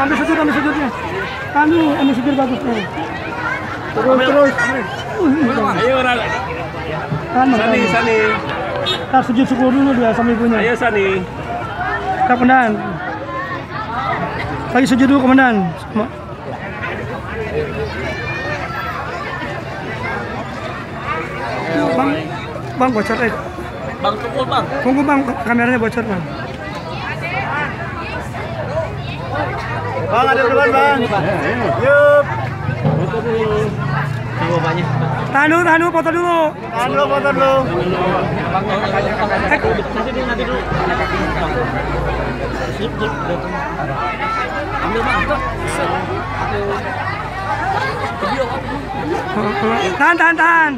anu anu supir bagusnya. Terus terus. Ayo Ran. Kan Sani. Sani. Ntar sujud syukur dulu dia sama ibunya. Ayo Sani. Kak. Lagi sujud dulu Komandan. Sama. Bang, bang bocor eh. Bang tukul bang. Tunggu bang, kameranya bocor bang. Bang ada depan bang. Yup. Tahan dulu, tahan dulu, foto dulu. Tahan dulu, foto dulu. Bang. Tahan, tahan, tahan.